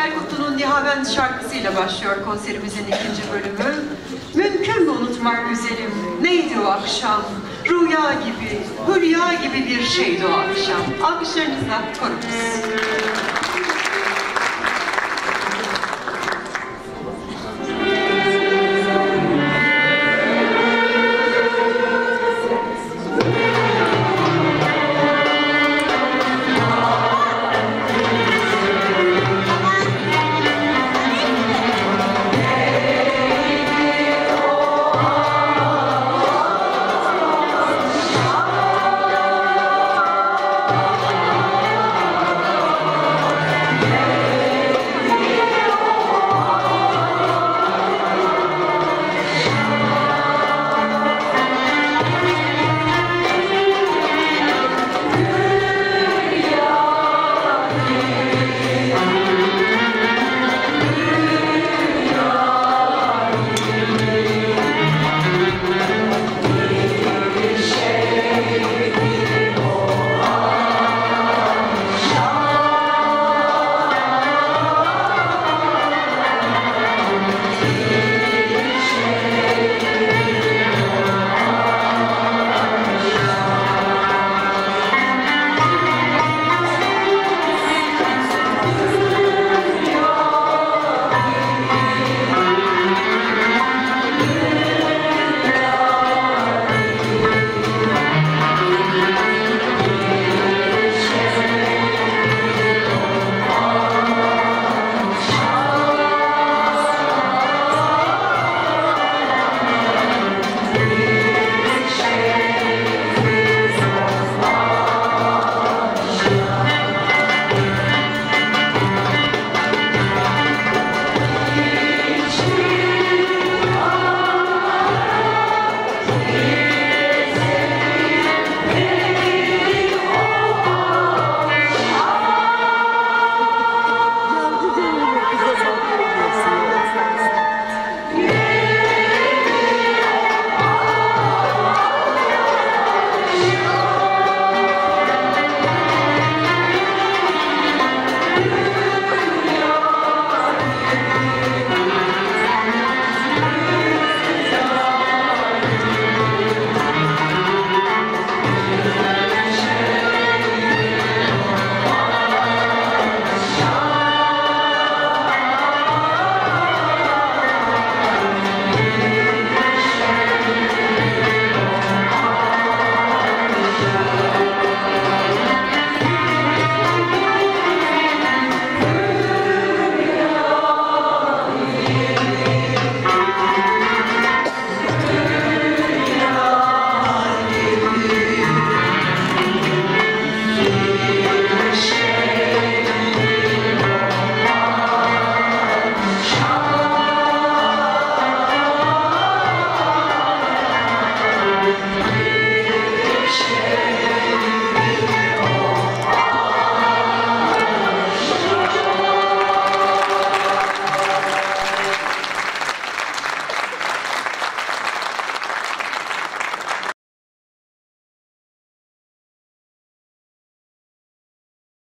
Rakım Erkutlu'nun Nihavend şarkısıyla başlıyor konserimizin ikinci bölümü. Mümkün mü unutmak güzelim? Neydi o akşam? Rüya gibi, hülya gibi bir şeydi o akşam. Alkışlarınızla korunuz.